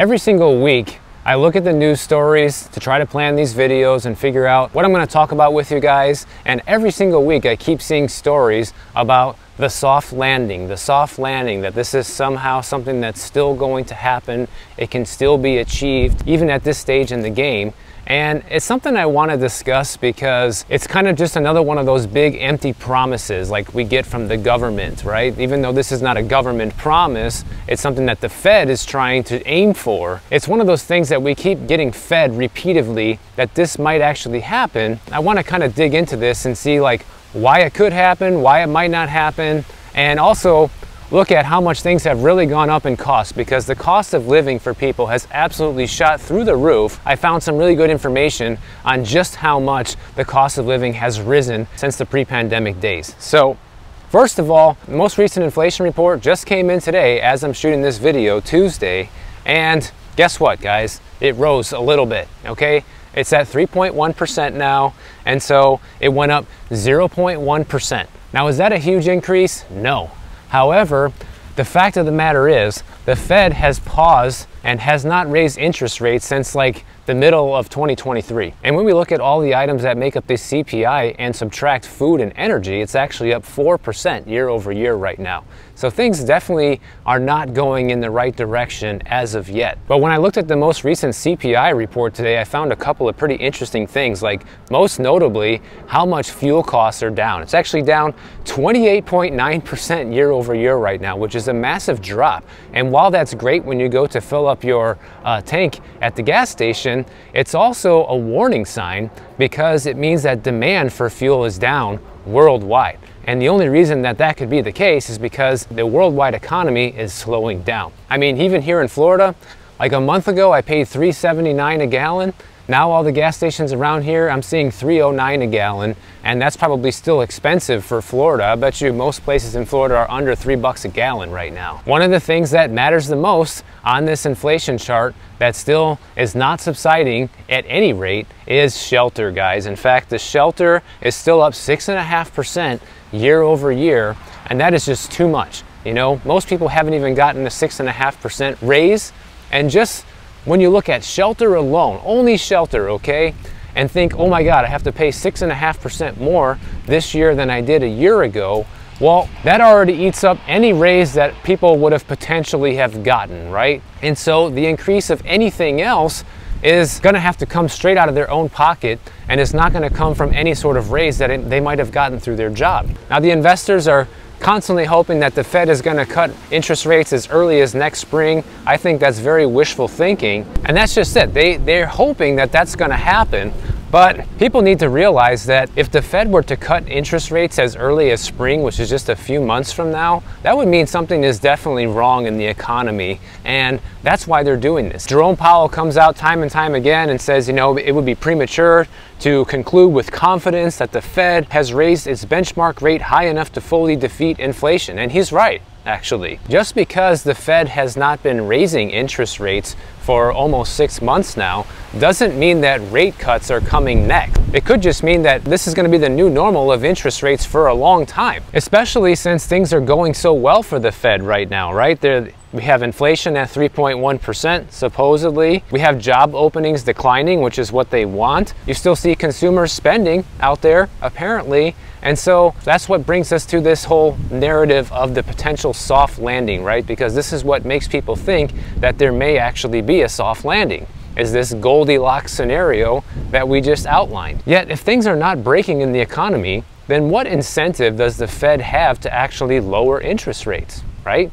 Every single week, I look at the news stories to try to plan these videos and figure out what I'm going to talk about with you guys. And every single week, I keep seeing stories about the soft landing, the soft landing, that this is somehow something that's still going to happen. It can still be achieved, even at this stage in the game. And it's something I want to discuss because it's kind of just another one of those big empty promises like we get from the government, right? Even though this is not a government promise, it's something that the Fed is trying to aim for. It's one of those things that we keep getting fed repeatedly that this might actually happen. I want to kind of dig into this and see like why it could happen, why it might not happen, and also look at how much things have really gone up in cost because the cost of living for people has absolutely shot through the roof. I found some really good information on just how much the cost of living has risen since the pre-pandemic days. So first of all, the most recent inflation report just came in today as I'm shooting this video Tuesday. And guess what guys? It rose a little bit, okay? It's at 3.1% now, and so it went up 0.1%. Now, is that a huge increase? No. However, the fact of the matter is, the Fed has paused and has not raised interest rates since like the middle of 2023. And when we look at all the items that make up this CPI and subtract food and energy, it's actually up 4% year over year right now. So things definitely are not going in the right direction as of yet. But when I looked at the most recent CPI report today, I found a couple of pretty interesting things, like most notably, how much fuel costs are down. It's actually down 28.9% year over year right now, which is a massive drop. And while that's great when you go to fill up your uh, tank at the gas station, it's also a warning sign because it means that demand for fuel is down worldwide. And the only reason that that could be the case is because the worldwide economy is slowing down. I mean, even here in Florida, like a month ago, I paid 3.79 a gallon. Now all the gas stations around here, I'm seeing 309 a gallon, and that's probably still expensive for Florida. I bet you most places in Florida are under three bucks a gallon right now. One of the things that matters the most on this inflation chart that still is not subsiding at any rate is shelter, guys. In fact, the shelter is still up six and a half percent year over year, and that is just too much. You know, most people haven't even gotten a six and a half percent raise, and just when you look at shelter alone, only shelter, okay, and think, oh my God, I have to pay 6.5% more this year than I did a year ago, well, that already eats up any raise that people would have potentially have gotten, right? And so the increase of anything else is going to have to come straight out of their own pocket and it's not going to come from any sort of raise that it, they might have gotten through their job. Now the investors are constantly hoping that the Fed is going to cut interest rates as early as next spring. I think that's very wishful thinking. And that's just it. They, they're hoping that that's going to happen. But people need to realize that if the Fed were to cut interest rates as early as spring, which is just a few months from now, that would mean something is definitely wrong in the economy. And that's why they're doing this. Jerome Powell comes out time and time again and says, you know, it would be premature to conclude with confidence that the Fed has raised its benchmark rate high enough to fully defeat inflation. And he's right actually. Just because the Fed has not been raising interest rates for almost six months now doesn't mean that rate cuts are coming next. It could just mean that this is going to be the new normal of interest rates for a long time, especially since things are going so well for the Fed right now, right? They're, we have inflation at 3.1%, supposedly. We have job openings declining, which is what they want. You still see consumers spending out there, apparently. And so that's what brings us to this whole narrative of the potential soft landing, right? Because this is what makes people think that there may actually be a soft landing is this Goldilocks scenario that we just outlined. Yet, if things are not breaking in the economy, then what incentive does the Fed have to actually lower interest rates, right?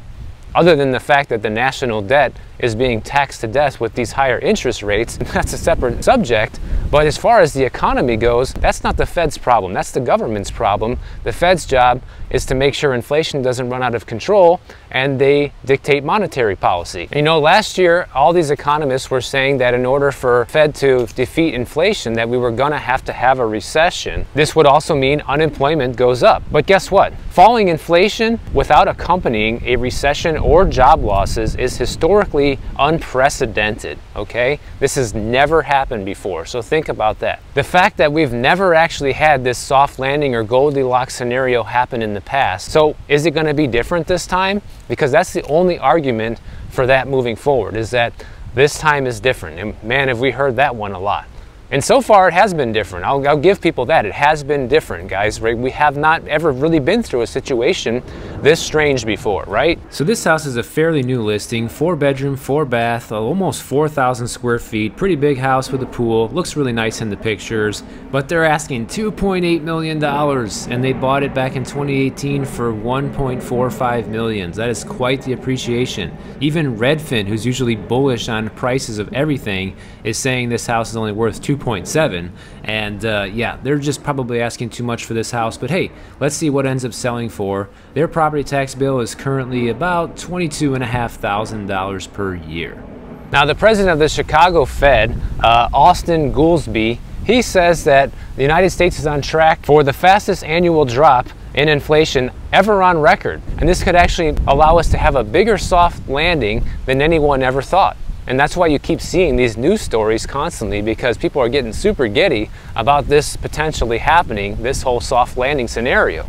Other than the fact that the national debt is being taxed to death with these higher interest rates, that's a separate subject. But as far as the economy goes, that's not the Fed's problem. That's the government's problem. The Fed's job is to make sure inflation doesn't run out of control and they dictate monetary policy. You know, last year, all these economists were saying that in order for Fed to defeat inflation, that we were gonna have to have a recession. This would also mean unemployment goes up. But guess what? Falling inflation without accompanying a recession or job losses is historically unprecedented, okay? This has never happened before, so think about that. The fact that we've never actually had this soft landing or Goldilocks scenario happen in the past. So is it gonna be different this time? Because that's the only argument for that moving forward is that this time is different. And man, have we heard that one a lot. And so far, it has been different. I'll, I'll, give people that. It has been different, guys. Right? We have not ever really been through a situation this strange before, right? So this house is a fairly new listing. Four bedroom, four bath, uh, almost 4,000 square feet. Pretty big house with a pool. Looks really nice in the pictures. But they're asking $2.8 million. And they bought it back in 2018 for 1.45 million. That is quite the appreciation. Even Redfin, who's usually bullish on prices of everything, is saying this house is only worth 2 2.7 and uh, yeah they're just probably asking too much for this house but hey let's see what ends up selling for their property tax bill is currently about $22,500 per year now the president of the Chicago Fed uh, Austan Goolsbee he says that the United States is on track for the fastest annual drop in inflation ever on record. And this could actually allow us to have a bigger soft landing than anyone ever thought. And that's why you keep seeing these news stories constantly because people are getting super giddy about this potentially happening, this whole soft landing scenario.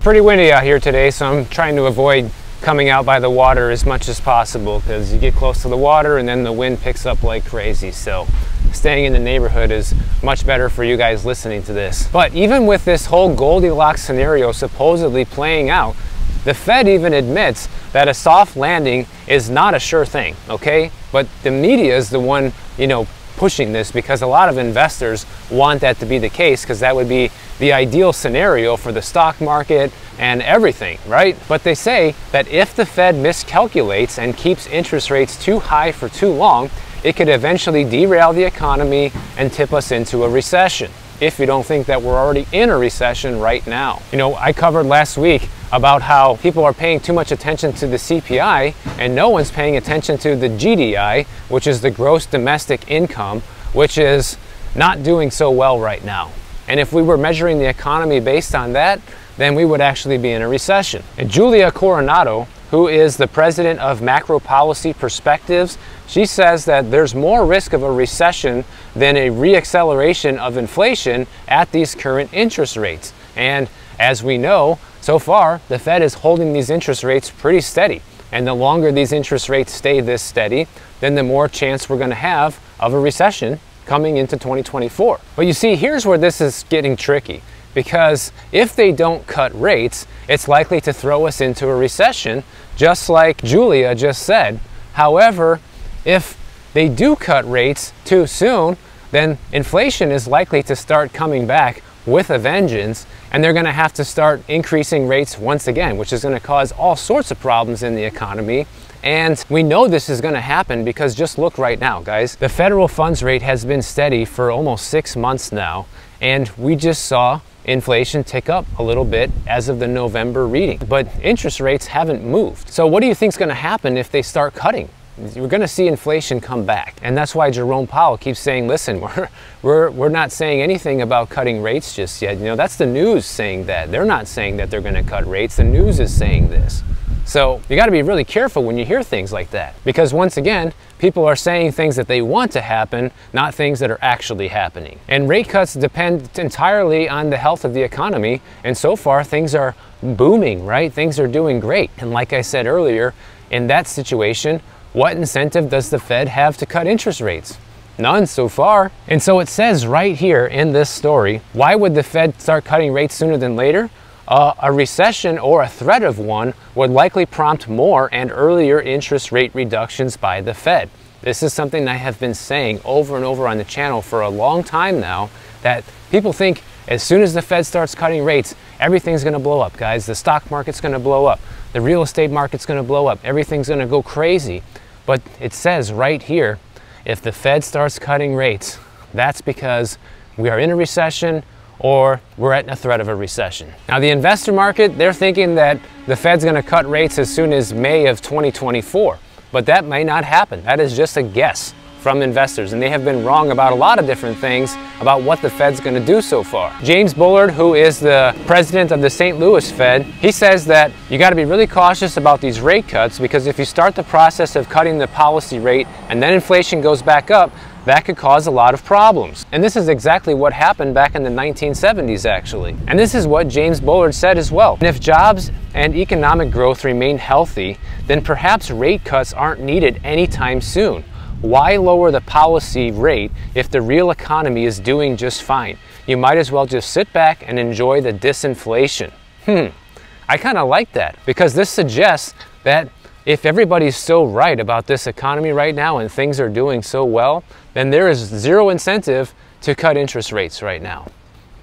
Pretty windy out here today, so I'm trying to avoid coming out by the water as much as possible because you get close to the water and then the wind picks up like crazy. So staying in the neighborhood is much better for you guys listening to this. But even with this whole Goldilocks scenario supposedly playing out, the Fed even admits that a soft landing is not a sure thing, okay? But the media is the one, you know, pushing this because a lot of investors want that to be the case because that would be the ideal scenario for the stock market and everything, right? But they say that if the Fed miscalculates and keeps interest rates too high for too long, it could eventually derail the economy and tip us into a recession if you don't think that we're already in a recession right now. You know, I covered last week about how people are paying too much attention to the CPI and no one's paying attention to the GDI, which is the gross domestic income, which is not doing so well right now. And if we were measuring the economy based on that, then we would actually be in a recession. And Julia Coronado, who is the president of Macro Policy Perspectives, she says that there's more risk of a recession than a reacceleration of inflation at these current interest rates. And as we know, so far, the Fed is holding these interest rates pretty steady. And the longer these interest rates stay this steady, then the more chance we're going to have of a recession coming into 2024. But you see, here's where this is getting tricky because if they don't cut rates, it's likely to throw us into a recession, just like Julia just said. However, if they do cut rates too soon, then inflation is likely to start coming back with a vengeance, and they're going to have to start increasing rates once again, which is going to cause all sorts of problems in the economy. And we know this is going to happen because just look right now, guys. The federal funds rate has been steady for almost six months now, and we just saw inflation tick up a little bit as of the November reading. But interest rates haven't moved. So what do you think is going to happen if they start cutting? We're going to see inflation come back. And that's why Jerome Powell keeps saying, listen, we're, we're, we're not saying anything about cutting rates just yet. You know, that's the news saying that. They're not saying that they're going to cut rates. The news is saying this. So you got to be really careful when you hear things like that. Because once again, people are saying things that they want to happen, not things that are actually happening. And rate cuts depend entirely on the health of the economy. And so far, things are booming, right? Things are doing great. And like I said earlier, in that situation, what incentive does the Fed have to cut interest rates? None so far. And so it says right here in this story, why would the Fed start cutting rates sooner than later? Uh, a recession or a threat of one would likely prompt more and earlier interest rate reductions by the Fed. This is something I have been saying over and over on the channel for a long time now that people think as soon as the Fed starts cutting rates, everything's going to blow up, guys. The stock market's going to blow up. The real estate market's going to blow up. Everything's going to go crazy. But it says right here, if the Fed starts cutting rates, that's because we are in a recession or we're at a threat of a recession. Now, the investor market, they're thinking that the Fed's going to cut rates as soon as May of 2024, but that may not happen. That is just a guess from investors, and they have been wrong about a lot of different things about what the Fed's going to do so far. James Bullard, who is the president of the St. Louis Fed, he says that you got to be really cautious about these rate cuts because if you start the process of cutting the policy rate and then inflation goes back up, that could cause a lot of problems. And this is exactly what happened back in the 1970s, actually. And this is what James Bullard said as well. And if jobs and economic growth remain healthy, then perhaps rate cuts aren't needed anytime soon. Why lower the policy rate if the real economy is doing just fine? You might as well just sit back and enjoy the disinflation. Hmm, I kind of like that because this suggests that if everybody's so right about this economy right now and things are doing so well, then there is zero incentive to cut interest rates right now.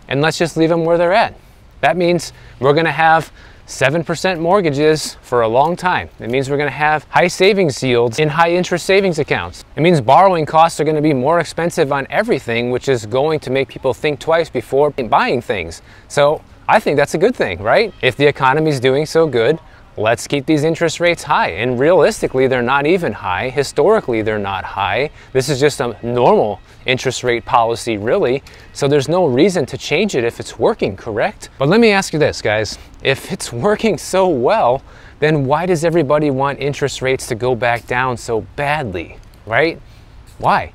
And let's just leave them where they're at. That means we're going to have 7% mortgages for a long time. It means we're going to have high savings yields in high interest savings accounts. It means borrowing costs are going to be more expensive on everything, which is going to make people think twice before buying things. So I think that's a good thing, right? If the economy is doing so good, let's keep these interest rates high. And realistically, they're not even high. Historically, they're not high. This is just a normal interest rate policy, really. So there's no reason to change it if it's working, correct? But let me ask you this, guys. If it's working so well, then why does everybody want interest rates to go back down so badly, right? Why?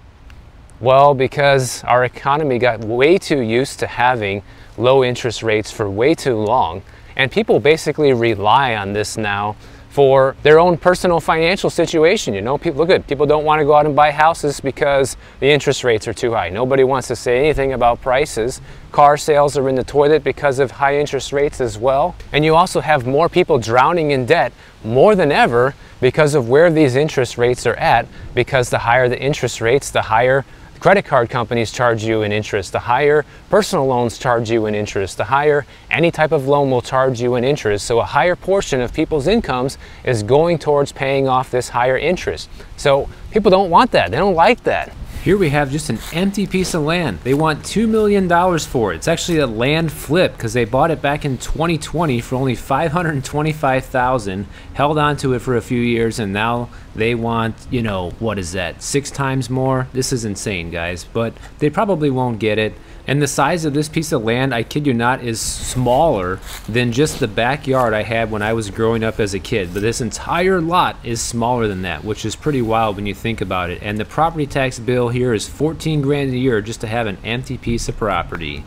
Well, because our economy got way too used to having low interest rates for way too long and people basically rely on this now for their own personal financial situation. You know, people look at people don't want to go out and buy houses because the interest rates are too high. Nobody wants to say anything about prices. Car sales are in the toilet because of high interest rates as well. And you also have more people drowning in debt more than ever because of where these interest rates are at because the higher the interest rates, the higher Credit card companies charge you an interest. The higher personal loans charge you an interest. The higher any type of loan will charge you an interest. So a higher portion of people's incomes is going towards paying off this higher interest. So people don't want that. They don't like that. Here we have just an empty piece of land. They want $2 million for it. It's actually a land flip because they bought it back in 2020 for only 525000 held on to it for a few years, and now they want, you know, what is that, six times more? This is insane, guys, but they probably won't get it. And the size of this piece of land, I kid you not, is smaller than just the backyard I had when I was growing up as a kid. But this entire lot is smaller than that, which is pretty wild when you think about it. And the property tax bill here is 14 grand a year just to have an empty piece of property.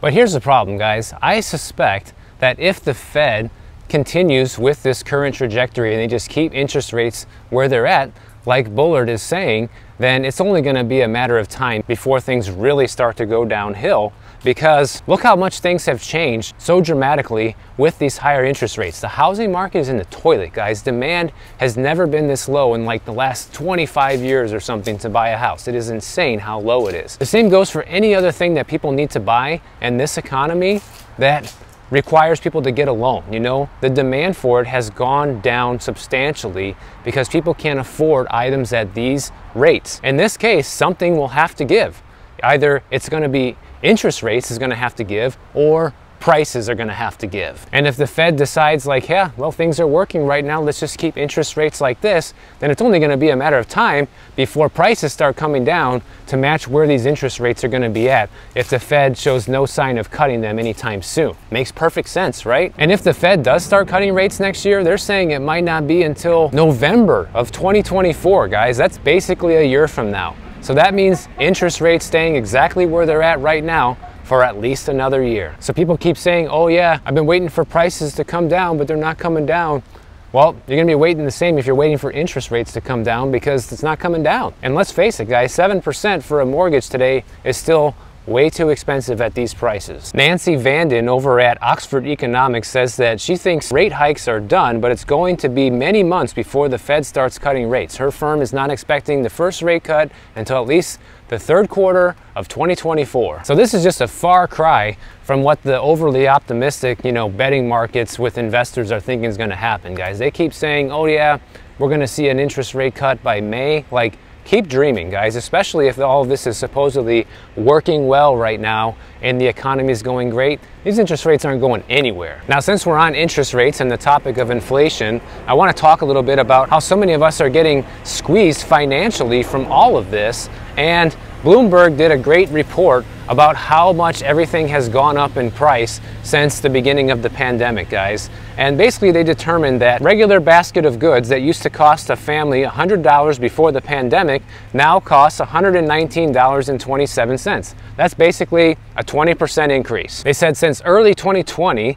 But here's the problem, guys. I suspect that if the Fed continues with this current trajectory and they just keep interest rates where they're at, like Bullard is saying, then it's only going to be a matter of time before things really start to go downhill because look how much things have changed so dramatically with these higher interest rates. The housing market is in the toilet, guys. Demand has never been this low in like the last 25 years or something to buy a house. It is insane how low it is. The same goes for any other thing that people need to buy in this economy that requires people to get a loan. You know, the demand for it has gone down substantially because people can't afford items at these rates. In this case, something will have to give. Either it's going to be interest rates is going to have to give or prices are going to have to give. And if the Fed decides like, yeah, well, things are working right now, let's just keep interest rates like this, then it's only going to be a matter of time before prices start coming down to match where these interest rates are going to be at if the Fed shows no sign of cutting them anytime soon. Makes perfect sense, right? And if the Fed does start cutting rates next year, they're saying it might not be until November of 2024, guys. That's basically a year from now. So that means interest rates staying exactly where they're at right now for at least another year. So people keep saying, oh yeah, I've been waiting for prices to come down, but they're not coming down. Well, you're gonna be waiting the same if you're waiting for interest rates to come down because it's not coming down. And let's face it, guys, 7% for a mortgage today is still way too expensive at these prices. Nancy Vanden over at Oxford Economics says that she thinks rate hikes are done, but it's going to be many months before the Fed starts cutting rates. Her firm is not expecting the first rate cut until at least the third quarter of 2024. So this is just a far cry from what the overly optimistic, you know, betting markets with investors are thinking is going to happen, guys. They keep saying, "Oh yeah, we're going to see an interest rate cut by May." Like keep dreaming, guys, especially if all of this is supposedly working well right now and the economy is going great. These interest rates aren't going anywhere. Now, since we're on interest rates and the topic of inflation, I want to talk a little bit about how so many of us are getting squeezed financially from all of this and Bloomberg did a great report about how much everything has gone up in price since the beginning of the pandemic, guys. And basically, they determined that regular basket of goods that used to cost a family $100 before the pandemic now costs $119.27. That's basically a 20% increase. They said since early 2020,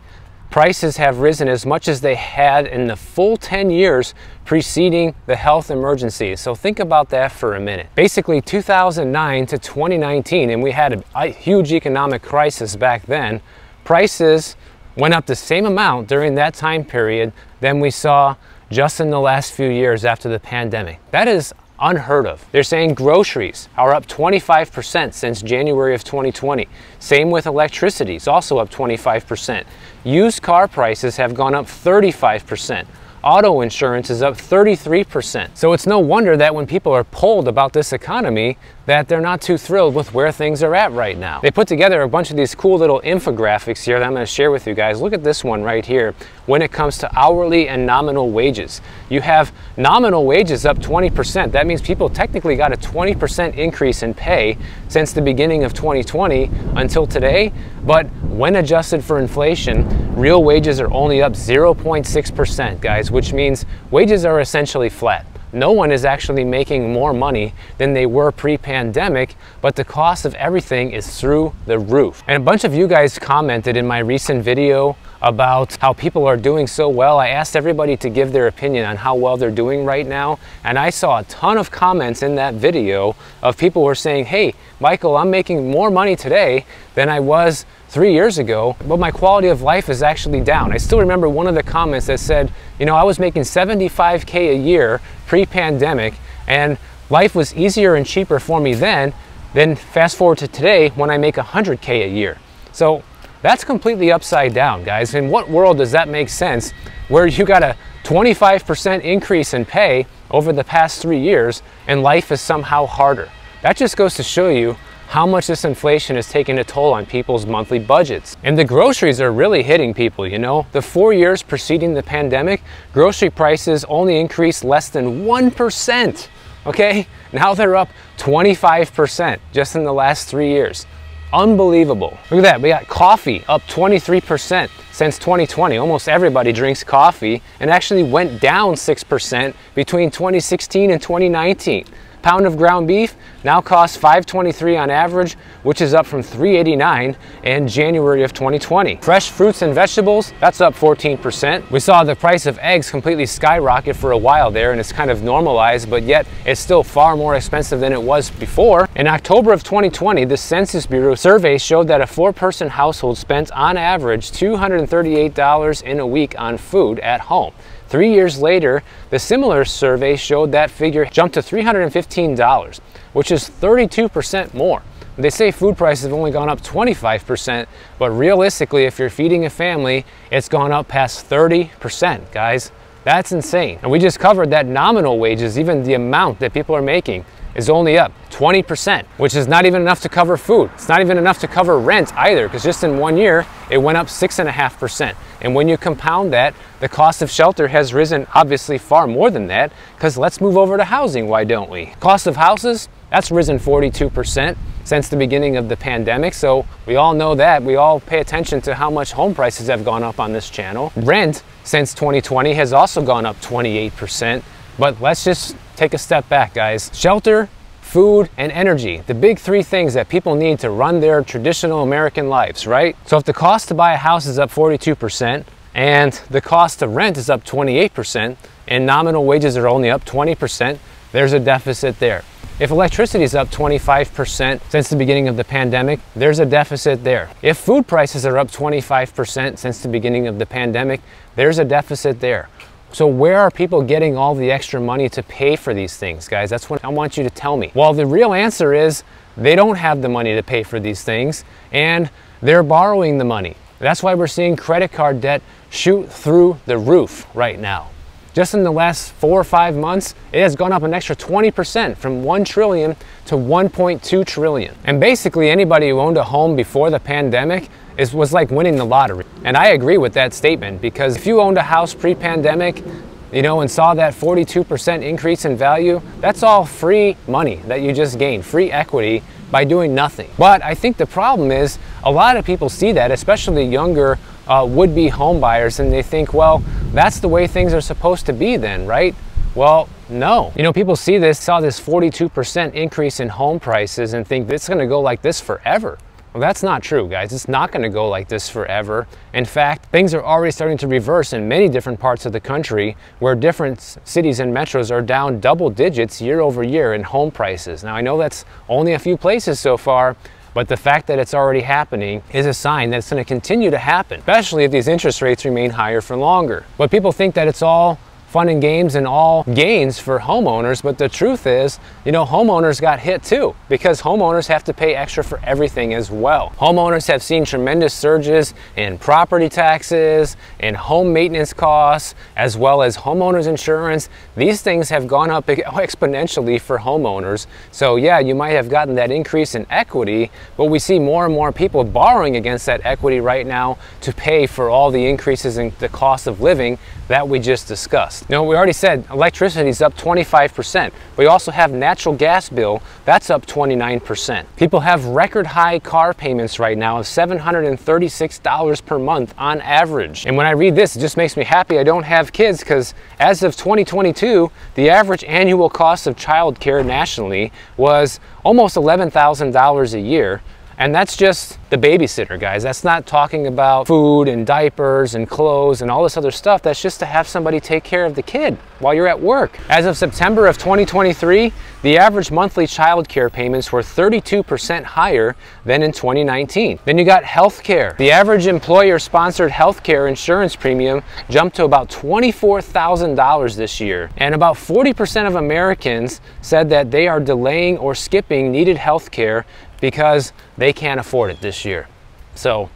prices have risen as much as they had in the full 10 years preceding the health emergency. So think about that for a minute. Basically 2009 to 2019, and we had a, huge economic crisis back then, prices went up the same amount during that time period than we saw just in the last few years after the pandemic. That is unheard of. They're saying groceries are up 25% since January of 2020. Same with electricity, it's also up 25%. Used car prices have gone up 35%. Auto insurance is up 33%. So it's no wonder that when people are polled about this economy, that they're not too thrilled with where things are at right now. They put together a bunch of these cool little infographics here that I'm going to share with you guys. Look at this one right here when it comes to hourly and nominal wages. You have nominal wages up 20%. That means people technically got a 20% increase in pay since the beginning of 2020 until today. But when adjusted for inflation, real wages are only up 0.6%, guys, which means wages are essentially flat no one is actually making more money than they were pre-pandemic, but the cost of everything is through the roof. And a bunch of you guys commented in my recent video about how people are doing so well. I asked everybody to give their opinion on how well they're doing right now, and I saw a ton of comments in that video of people who were saying, hey, Michael, I'm making more money today than I was three years ago, but my quality of life is actually down. I still remember one of the comments that said, you know, I was making 75K a year pre-pandemic and life was easier and cheaper for me then then fast forward to today when I make 100K a year. So that's completely upside down, guys. In what world does that make sense where you got a 25% increase in pay over the past three years and life is somehow harder? That just goes to show you how much this inflation is taking a toll on people's monthly budgets. And the groceries are really hitting people, you know. The four years preceding the pandemic, grocery prices only increased less than 1%. Okay, now they're up 25% just in the last three years. Unbelievable. Look at that, we got coffee up 23% since 2020. Almost everybody drinks coffee and actually went down 6% between 2016 and 2019 pound of ground beef now costs 5.23 on average, which is up from 3.89 in January of 2020. Fresh fruits and vegetables, that's up 14%. We saw the price of eggs completely skyrocket for a while there and it's kind of normalized, but yet it's still far more expensive than it was before. In October of 2020, the Census Bureau survey showed that a four-person household spent on average $238 in a week on food at home. Three years later, the similar survey showed that figure jumped to $315, which is 32% more. They say food prices have only gone up 25%, but realistically, if you're feeding a family, it's gone up past 30%, guys. That's insane. And we just covered that nominal wages, even the amount that people are making, is only up 20%, which is not even enough to cover food. It's not even enough to cover rent either, because just in one year, it went up 6.5%. And when you compound that, the cost of shelter has risen obviously far more than that, because let's move over to housing, why don't we? Cost of houses, that's risen 42% since the beginning of the pandemic. So we all know that. We all pay attention to how much home prices have gone up on this channel. Rent since 2020 has also gone up 28%. But let's just take a step back, guys. Shelter, food, and energy, the big three things that people need to run their traditional American lives, right? So if the cost to buy a house is up 42% and the cost to rent is up 28% and nominal wages are only up 20%, there's a deficit there. If electricity is up 25% since the beginning of the pandemic, there's a deficit there. If food prices are up 25% since the beginning of the pandemic, there's a deficit there. So where are people getting all the extra money to pay for these things, guys? That's what I want you to tell me. Well, the real answer is they don't have the money to pay for these things and they're borrowing the money. That's why we're seeing credit card debt shoot through the roof right now. just in the last four or five months, it has gone up an extra 20% from 1 trillion to 1.2 trillion. And basically anybody who owned a home before the pandemic is, was like winning the lottery. And I agree with that statement because if you owned a house pre-pandemic, you know, and saw that 42% increase in value, that's all free money that you just gained, free equity by doing nothing. But I think the problem is a lot of people see that, especially younger uh, would-be home buyers, and they think, well, that's the way things are supposed to be then, right? Well, no. You know, people see this, saw this 42% increase in home prices and think it's gonna go like this forever. Well, that's not true, guys. It's not going to go like this forever. In fact, things are already starting to reverse in many different parts of the country where different cities and metros are down double digits year over year in home prices. Now, I know that's only a few places so far, but the fact that it's already happening is a sign that it's going to continue to happen, especially if these interest rates remain higher for longer. But people think that it's all fun and games and all gains for homeowners, but the truth is, you know, homeowners got hit too because homeowners have to pay extra for everything as well. Homeowners have seen tremendous surges in property taxes, in home maintenance costs, as well as homeowners insurance. These things have gone up exponentially for homeowners. So yeah, you might have gotten that increase in equity, but we see more and more people borrowing against that equity right now to pay for all the increases in the cost of living that we just discussed. Now, we already said electricity is up 25%. We also have natural gas bill, that's up 29%. People have record high car payments right now of $736 per month on average. And when I read this, it just makes me happy I don't have kids because as of 2022, the average annual cost of childcare nationally was almost $11,000 a year. And that's just the babysitter, guys. That's not talking about food and diapers and clothes and all this other stuff. That's just to have somebody take care of the kid while you're at work. As of September of 2023, the average monthly child care payments were 32% higher than in 2019. Then you got health care. The average employer-sponsored health care insurance premium jumped to about $24,000 this year. And about 40% of Americans said that they are delaying or skipping needed health care because they can't afford it this year. So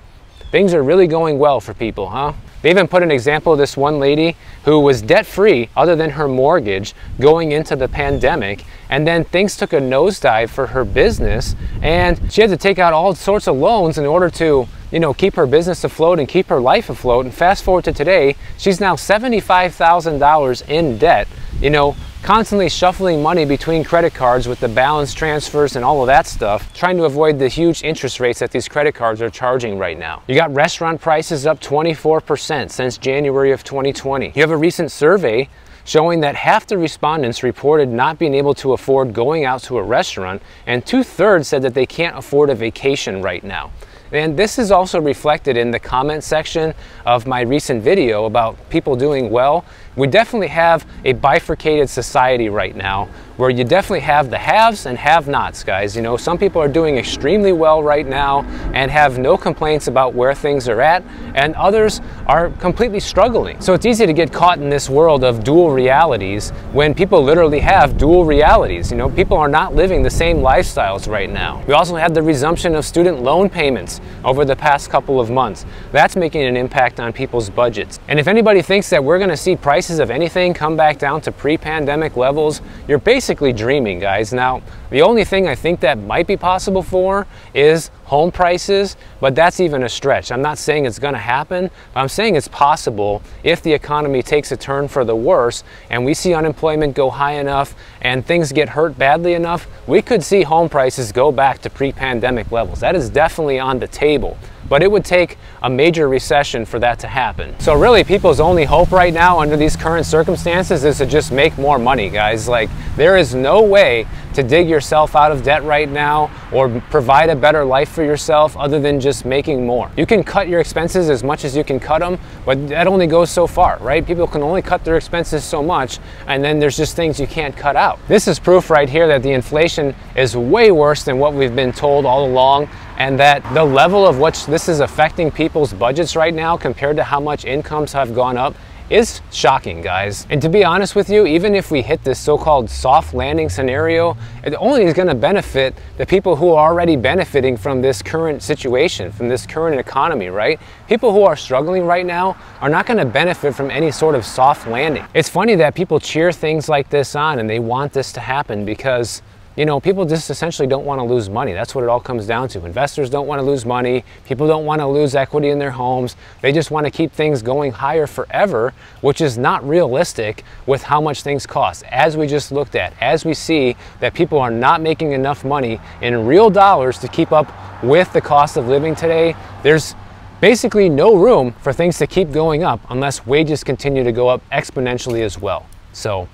things are really going well for people, huh? They even put an example of this one lady who was debt free other than her mortgage going into the pandemic. And then things took a nosedive for her business and she had to take out all sorts of loans in order to you know, keep her business afloat and keep her life afloat. And fast forward to today, she's now $75,000 in debt, you know, constantly shuffling money between credit cards with the balance transfers and all of that stuff, trying to avoid the huge interest rates that these credit cards are charging right now. You got restaurant prices up 24% since January of 2020. You have a recent survey showing that half the respondents reported not being able to afford going out to a restaurant, and two thirds said that they can't afford a vacation right now. And this is also reflected in the comment section of my recent video about people doing well. We definitely have a bifurcated society right now where you definitely have the haves and have-nots, guys. You know, some people are doing extremely well right now and have no complaints about where things are at, and others are completely struggling. So it's easy to get caught in this world of dual realities when people literally have dual realities. You know, people are not living the same lifestyles right now. We also had the resumption of student loan payments over the past couple of months. That's making an impact on people's budgets. And if anybody thinks that we're gonna see prices of anything come back down to pre-pandemic levels, you're basically dreaming, guys. Now, the only thing I think that might be possible for is home prices, but that's even a stretch. I'm not saying it's going to happen, but I'm saying it's possible if the economy takes a turn for the worse and we see unemployment go high enough and things get hurt badly enough, we could see home prices go back to pre-pandemic levels. That is definitely on the table but it would take a major recession for that to happen. So really people's only hope right now under these current circumstances is to just make more money, guys. Like there is no way to dig yourself out of debt right now or provide a better life for yourself other than just making more. You can cut your expenses as much as you can cut them, but that only goes so far, right? People can only cut their expenses so much and then there's just things you can't cut out. This is proof right here that the inflation is way worse than what we've been told all along and that the level of which this is affecting people's budgets right now compared to how much incomes have gone up is shocking, guys. And to be honest with you, even if we hit this so-called soft landing scenario, it only is gonna benefit the people who are already benefiting from this current situation, from this current economy, right? People who are struggling right now are not gonna benefit from any sort of soft landing. It's funny that people cheer things like this on and they want this to happen because you know, people just essentially don't want to lose money. That's what it all comes down to. Investors don't want to lose money. People don't want to lose equity in their homes. They just want to keep things going higher forever, which is not realistic with how much things cost. As we just looked at, as we see that people are not making enough money in real dollars to keep up with the cost of living today, there's basically no room for things to keep going up unless wages continue to go up exponentially as well. So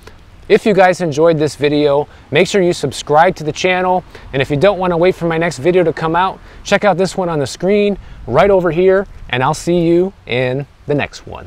if you guys enjoyed this video, make sure you subscribe to the channel. And if you don't want to wait for my next video to come out, check out this one on the screen right over here, and I'll see you in the next one.